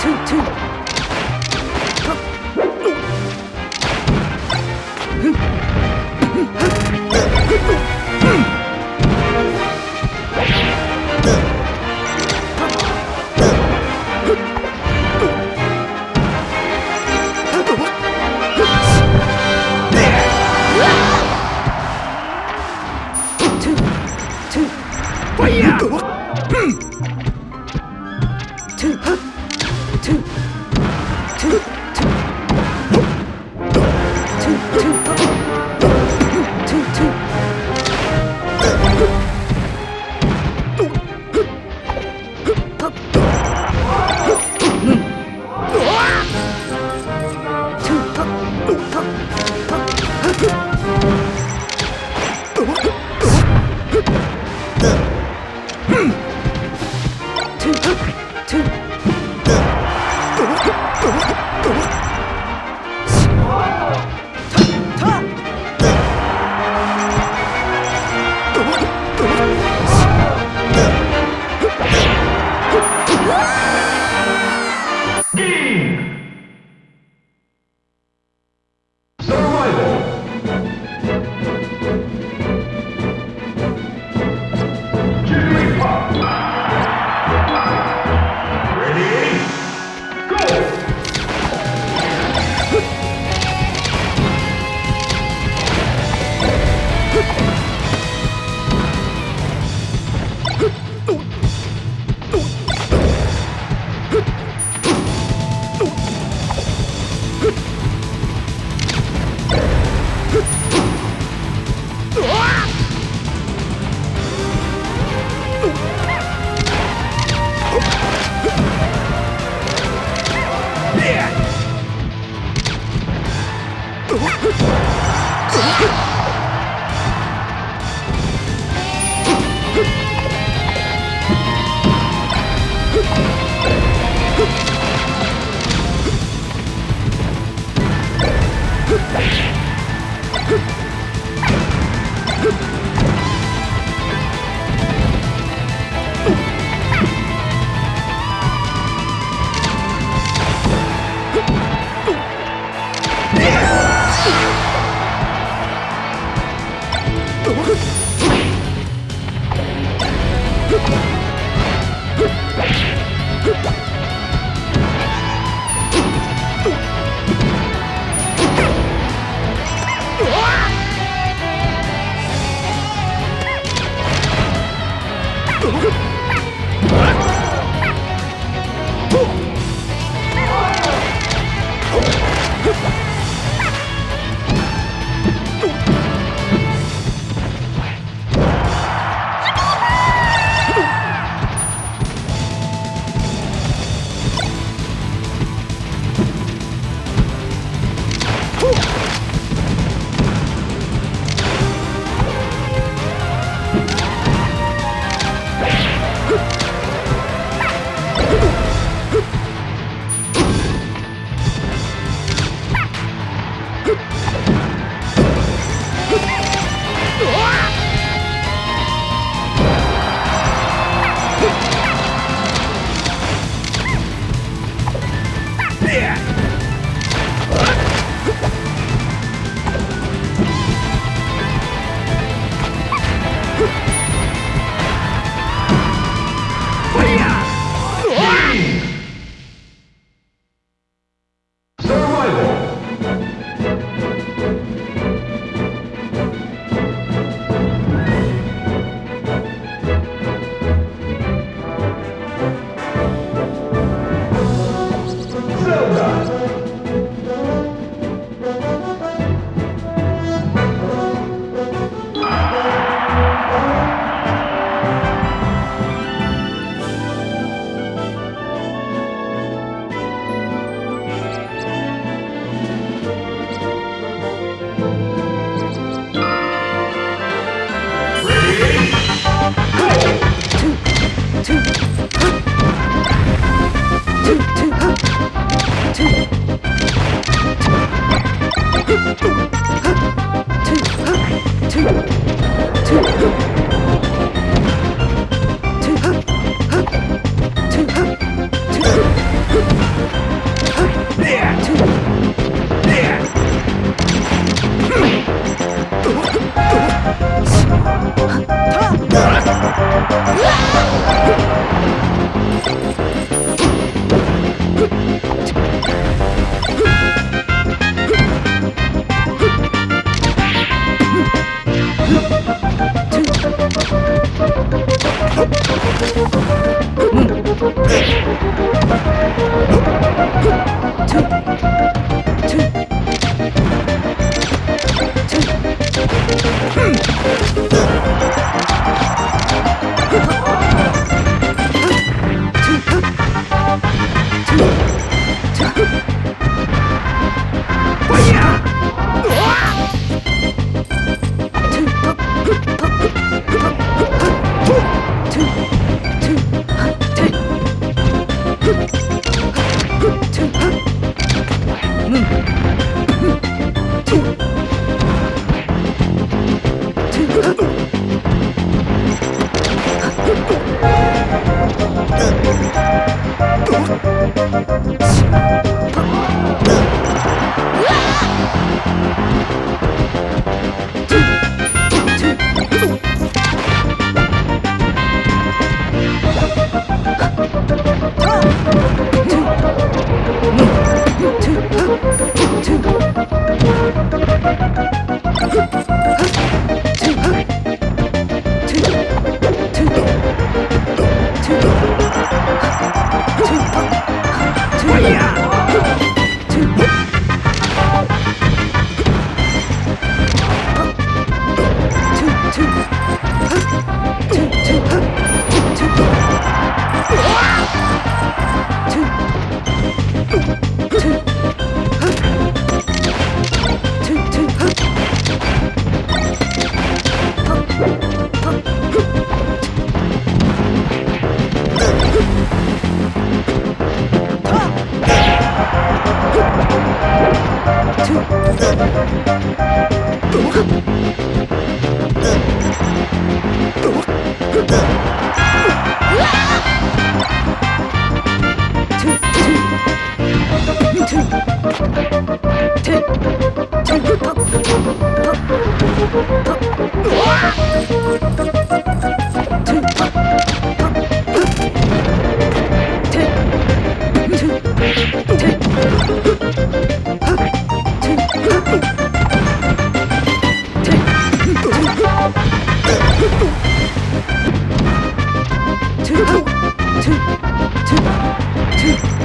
two, two. Ha ha ha! Two. Two. Two. Two, two, two, two.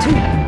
Two,